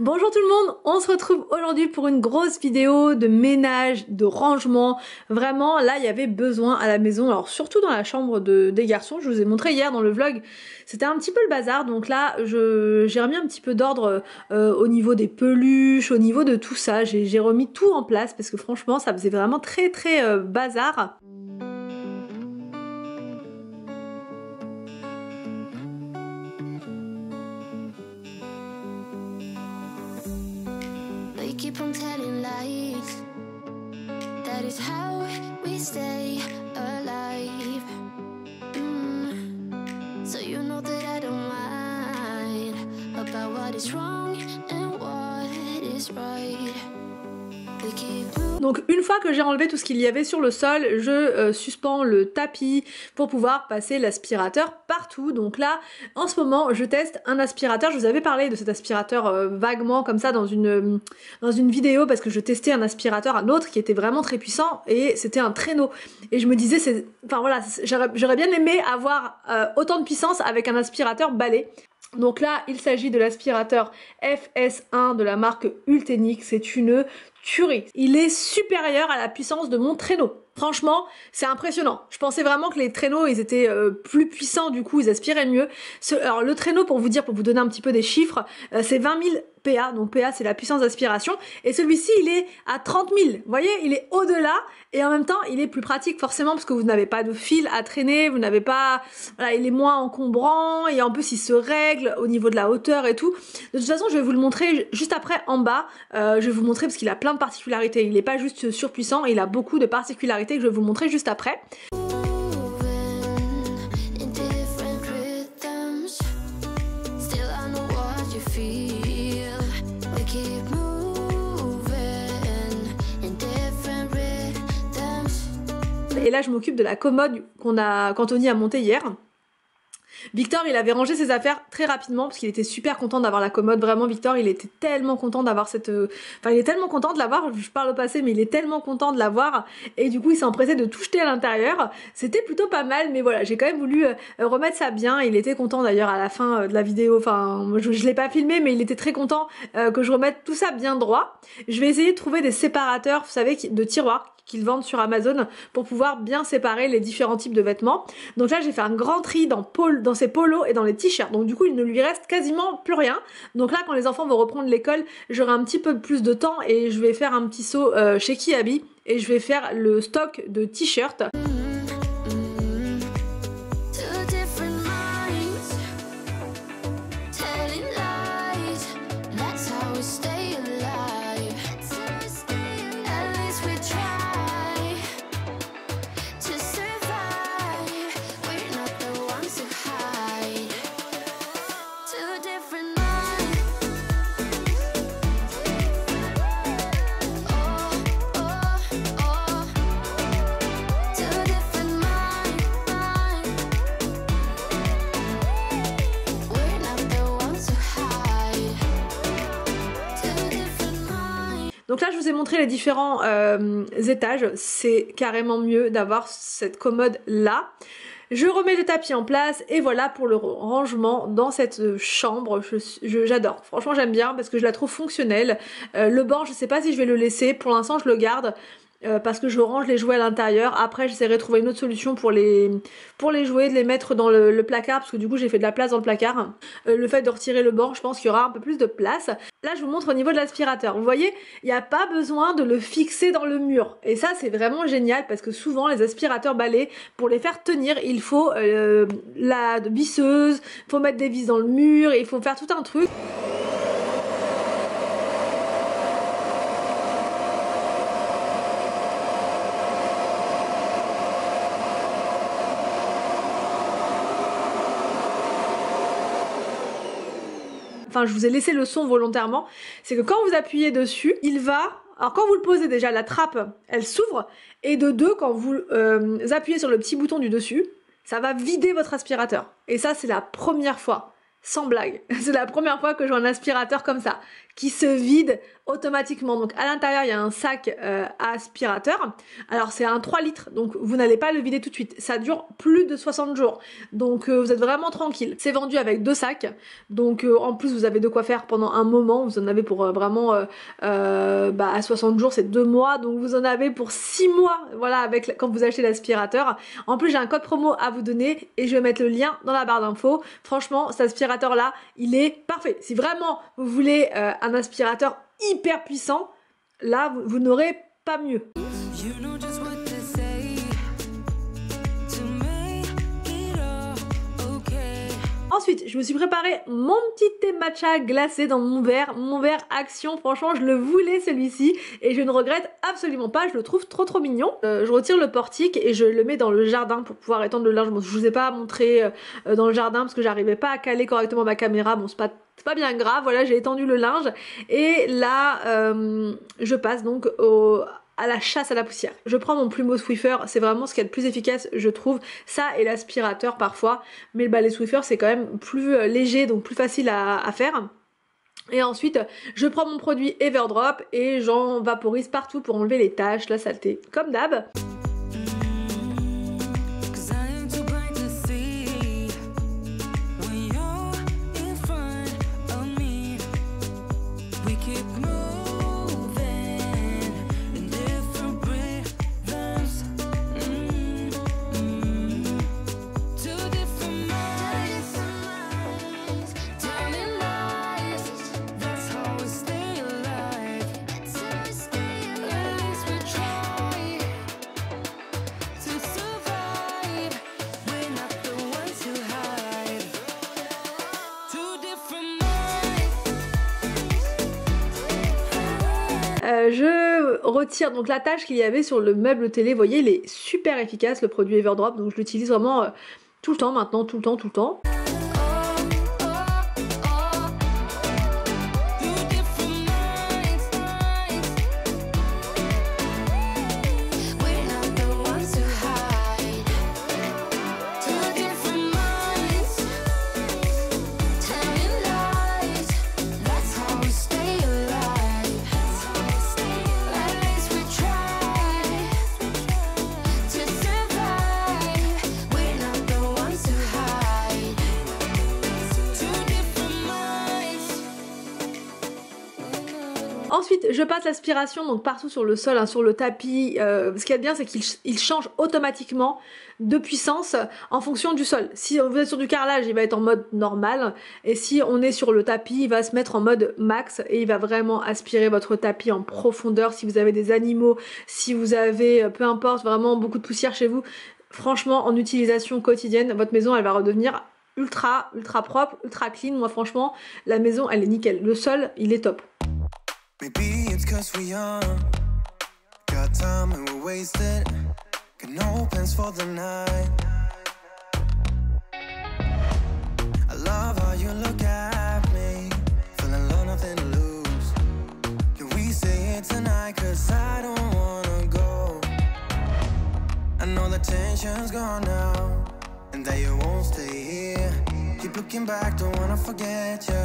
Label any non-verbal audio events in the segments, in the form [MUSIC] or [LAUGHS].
Bonjour tout le monde, on se retrouve aujourd'hui pour une grosse vidéo de ménage, de rangement. Vraiment, là, il y avait besoin à la maison, alors surtout dans la chambre de, des garçons. Je vous ai montré hier dans le vlog, c'était un petit peu le bazar. Donc là, j'ai remis un petit peu d'ordre euh, au niveau des peluches, au niveau de tout ça. J'ai remis tout en place parce que franchement, ça faisait vraiment très très euh, bazar. Keep on telling lies. That is how we stay alive. Mm. So you know that I don't mind About what is wrong and what is right. They keep Donc une fois que j'ai enlevé tout ce qu'il y avait sur le sol, je euh, suspends le tapis pour pouvoir passer l'aspirateur partout. Donc là, en ce moment, je teste un aspirateur. Je vous avais parlé de cet aspirateur euh, vaguement comme ça dans une, euh, vidéo parce que je testais un aspirateur, un autre qui était vraiment très puissant et c'était un traîneau. Et je me disais, enfin voilà, j'aurais bien aimé avoir autant de puissance avec un aspirateur balai. Donc là, il s'agit de l'aspirateur FS1 de la marque Ultenix. C'est une tuerie. Il est supérieur à la puissance de mon traîneau. Franchement, c'est impressionnant. Je pensais vraiment que les traîneaux, ils étaient euh, plus puissants, du coup, ils aspiraient mieux. alors, le traîneau, pour vous dire, pour vous donner un petit peu des chiffres, euh, c'est 20 000 PA, donc PA c'est la puissance d'aspiration, et celui-ci il est à 30 000, vous voyez, il est au-delà, et en même temps il est plus pratique forcément parce que vous n'avez pas de fil à traîner, vous n'avez pas, voilà, il est moins encombrant, et en plus il se règle au niveau de la hauteur et tout. De toute façon je vais vous le montrer juste après en bas, euh, je vais vous montrer parce qu'il a plein de particularités, il n'est pas juste surpuissant, il a beaucoup de particularités que je vais vous montrer juste après. Et là, je m'occupe de la commode qu'on a, qu'Anthony a montée hier. Victor, il avait rangé ses affaires très rapidement parce qu'il était super content d'avoir la commode. Vraiment, Victor, il était tellement content d'avoir cette. Euh, enfin, il est tellement content de l'avoir. Je parle au passé, mais il est tellement content de l'avoir. Et du coup, il s'est empressé de tout jeter à l'intérieur. C'était plutôt pas mal, mais voilà, j'ai quand même voulu euh, remettre ça bien. Il était content d'ailleurs à la fin euh, de la vidéo. Enfin, je, je l'ai pas filmé, mais il était très content que je remette tout ça bien droit. Je vais essayer de trouver des séparateurs, vous savez, de tiroirs qu'ils vendent sur Amazon pour pouvoir bien séparer les différents types de vêtements. Donc là j'ai fait un grand tri dans, pol dans ces polos et dans les t-shirts. Donc du coup il ne lui reste quasiment plus rien. Donc là quand les enfants vont reprendre l'école j'aurai un petit peu plus de temps et je vais faire un petit saut euh, chez Kiabi et je vais faire le stock de t-shirts. Donc là, je vous ai montré les différents euh, étages. C'est carrément mieux d'avoir cette commode là. Je remets le tapis en place et voilà pour le rangement dans cette chambre. J'adore. Franchement, j'aime bien parce que je la trouve fonctionnelle. Euh, le banc, je sais pas si je vais le laisser. Pour l'instant, je le garde. Euh, parce que je range les jouets à l'intérieur. Après, j'essaierai de trouver une autre solution pour les, pour les jouets, de les mettre dans le, placard, parce que du coup, j'ai fait de la place dans le placard. Euh, le fait de retirer le banc, je pense qu'il y aura un peu plus de place. Là, je vous montre au niveau de l'aspirateur. Vous voyez, il n'y a pas besoin de le fixer dans le mur. Et ça, c'est vraiment génial, parce que souvent, les aspirateurs balais, pour les faire tenir, il faut euh, la visseuse, il faut mettre des vis dans le mur, il faut faire tout un truc. Je vous ai laissé le son volontairement, c'est que quand vous appuyez dessus, il va alors quand vous le posez déjà, la trappe, elle s'ouvre, et de deux, quand vous euh, appuyez sur le petit bouton du dessus, ça va vider votre aspirateur. Et ça, c'est la première fois, sans blague, [LAUGHS] c'est la première fois que vois un aspirateur comme ça, qui se vide automatiquement. Donc à l'intérieur, il y a un sac euh, aspirateur. Alors c'est un 3 litres, donc vous n'allez pas le vider tout de suite. Ça dure plus de 60 jours. Donc euh, vous êtes vraiment tranquille. C'est vendu avec deux sacs. Donc euh, en plus, vous avez de quoi faire pendant un moment. Vous en avez pour vraiment bah, à 60 jours, c'est deux mois. Donc vous en avez pour 6 mois, voilà, avec quand vous achetez l'aspirateur. En plus, j'ai un code promo à vous donner et je vais mettre le lien dans la barre d'infos. Franchement, cet aspirateur là, il est parfait. Si vraiment vous voulez un aspirateur hyper puissant, là, vous, n'aurez pas mieux. Ensuite, je me suis préparé mon petit thé matcha glacé dans mon verre, mon verre Action. Franchement, je le voulais celui-ci et je ne regrette absolument pas. Je le trouve trop trop mignon. Euh, je retire le portique et je le mets dans le jardin pour pouvoir étendre le linge. je vous ai pas montré euh, dans le jardin parce que j'arrivais pas à caler correctement ma caméra. Bon, c'est pas c'est pas bien grave, voilà, j'ai étendu le linge et là, euh, je passe donc à la chasse à la poussière. Je prends mon plumeau Swiffer, c'est vraiment ce qui est le plus efficace, je trouve. Ça et l'aspirateur parfois, mais le balai Swiffer c'est quand même plus euh, léger, donc plus facile à, à faire. Et ensuite, je prends mon produit Everdrop et j'en vaporise partout pour enlever les taches, la saleté, comme d'hab. Euh, je retire donc la tâche qu'il y avait sur le meuble télé. Vous voyez, il est super efficace le produit Everdrop. Donc je l'utilise vraiment euh, tout le temps maintenant, tout le temps, tout le temps. Ensuite, je passe l'aspiration donc partout sur le sol, hein, sur le tapis. Euh, ce qui est bien, c'est qu'il change automatiquement de puissance en fonction du sol. Si vous êtes sur du carrelage, il va être en mode normal. Et si on est sur le tapis, il va se mettre en mode max et il va vraiment aspirer votre tapis en profondeur. Si vous avez des animaux, si vous avez, euh, peu importe, vraiment beaucoup de poussière chez vous, franchement, en utilisation quotidienne, votre maison, elle va redevenir ultra, ultra propre, ultra clean. Moi, franchement, la maison, elle est nickel. Le sol, il est top. Maybe it's cause we're young. Got time and we're wasted. Got no plans for the night. I love how you look at me. Feeling low, nothing to lose. Can we say it tonight? Cause I don't wanna go. I know the tension's gone now. And that you won't stay here. Keep looking back, don't wanna forget you.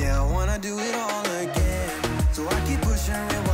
Yeah, I wanna do it all again. So I keep pushing rewind.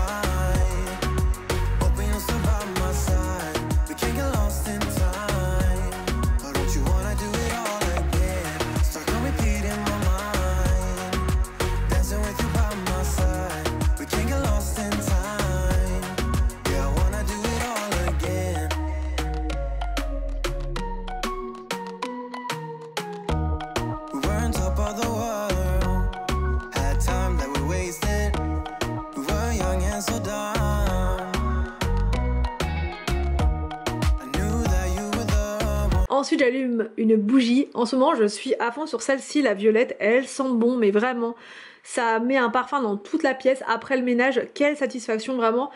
j'allume une bougie, en ce moment je suis à fond sur celle-ci, la violette, elle sent bon mais vraiment, ça met un parfum dans toute la pièce. Après le ménage, quelle satisfaction vraiment.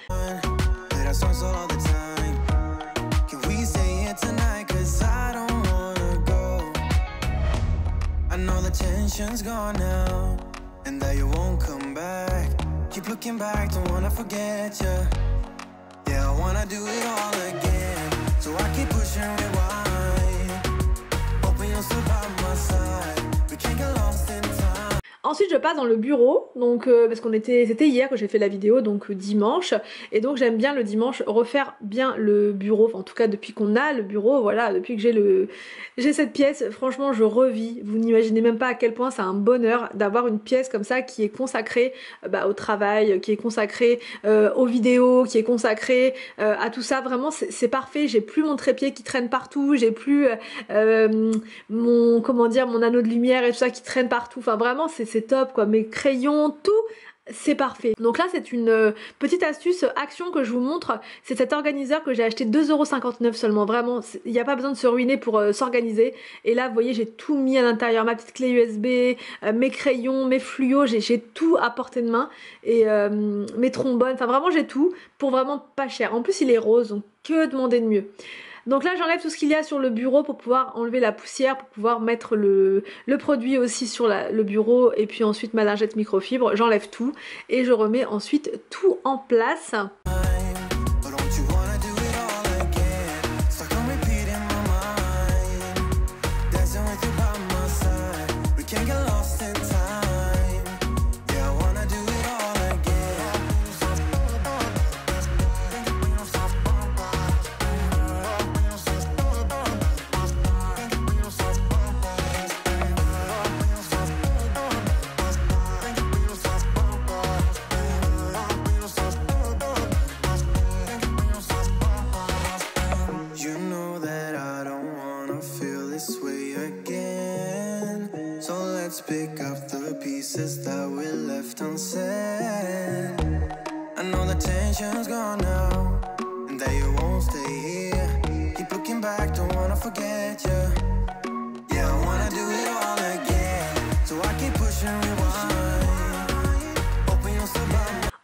side. We can't get lost in time. Ensuite je passe dans le bureau, donc euh, parce qu'on était, c'était hier que j'ai fait la vidéo, donc euh, dimanche, et donc j'aime bien le dimanche refaire bien le bureau, en tout cas depuis qu'on a le bureau, voilà, depuis que j'ai le, j'ai cette pièce, franchement je revis, vous n'imaginez même pas à quel point c'est un bonheur d'avoir une pièce comme ça qui est consacrée bah, au travail, qui est consacrée aux vidéos, qui est consacrée à tout ça, vraiment c'est parfait, j'ai plus mon trépied qui traîne partout, j'ai plus mon, comment dire, mon anneau de lumière et tout ça qui traîne partout, enfin vraiment c'est top quoi, mes crayons, tout c'est parfait. Donc là c'est une euh, petite astuce action que je vous montre, c'est cet organiseur que j'ai acheté 2,59€ seulement, vraiment, il n'y a pas besoin de se ruiner pour euh, s'organiser. Et là vous voyez j'ai tout mis à l'intérieur, ma petite clé USB, euh, mes crayons, mes fluos, j'ai tout à portée de main, et mes trombones, enfin vraiment j'ai tout pour vraiment pas cher. En plus il est rose, donc que demander de mieux donc là j'enlève tout ce qu'il y a sur le bureau pour pouvoir enlever la poussière, pour pouvoir mettre le, produit aussi sur le bureau et puis ensuite ma lingette microfibre. J'enlève tout et je remets ensuite tout en place. pieces that we left unsaid. I know the tension's gone now And that you won't stay here. Keep looking back, don't wanna forget you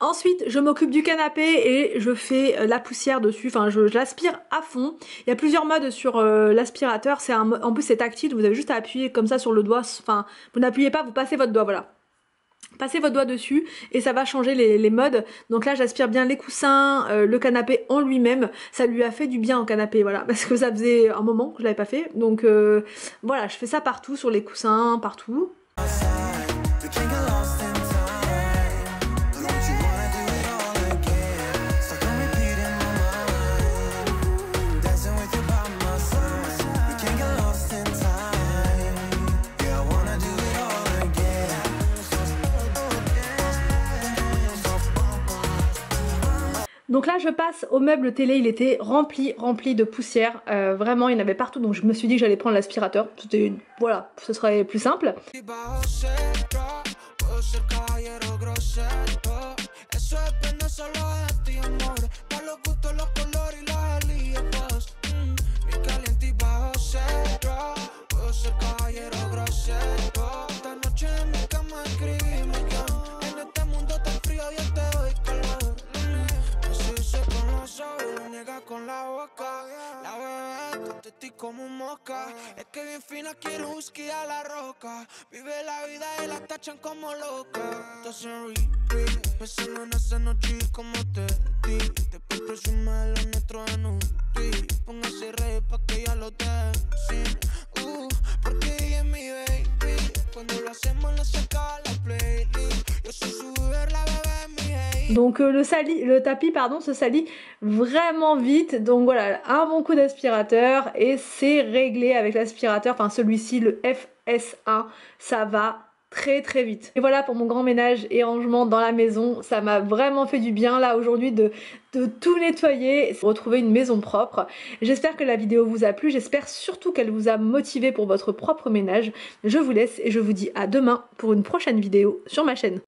Ensuite, je m'occupe du canapé et je fais euh, la poussière dessus, enfin je, l'aspire à fond. Il y a plusieurs modes sur euh, l'aspirateur, en plus c'est tactile, vous avez juste à appuyer comme ça sur le doigt, enfin vous n'appuyez pas, vous passez votre doigt, voilà. Passez votre doigt dessus et ça va changer les, modes. Donc là j'aspire bien les coussins, euh, le canapé en lui-même. Ça lui a fait du bien au canapé, voilà. [LAUGHS] Parce que ça faisait un moment que je l'avais pas fait. Donc voilà, je fais ça partout, sur les coussins, partout. Donc là je passe au meuble télé, il était rempli, rempli de poussière, euh, vraiment il y en avait partout. Donc je me suis dit que j'allais prendre l'aspirateur, c'était, voilà, ce serait plus simple. Es que bien fina quiere whisky a la roca. Vive la vida y la tachan como loca. Entonces repeat, pensando en esa noche como te di. Después presume lo nuestro en un tweet. Póngase rey pa' que ya lo den. Uh, porque ella es mi baby. Cuando lo hacemos le saca Donc euh, le, tapis pardon, se salit vraiment vite. Donc voilà, un bon coup d'aspirateur et c'est réglé avec l'aspirateur. Enfin celui-ci, le FS1, ça va très très vite. Et voilà pour mon grand ménage et rangement dans la maison. Ça m'a vraiment fait du bien là aujourd'hui de, de tout nettoyer, retrouver une maison propre. J'espère que la vidéo vous a plu. J'espère surtout qu'elle vous a motivé pour votre propre ménage. Je vous laisse et je vous dis à demain pour une prochaine vidéo sur ma chaîne.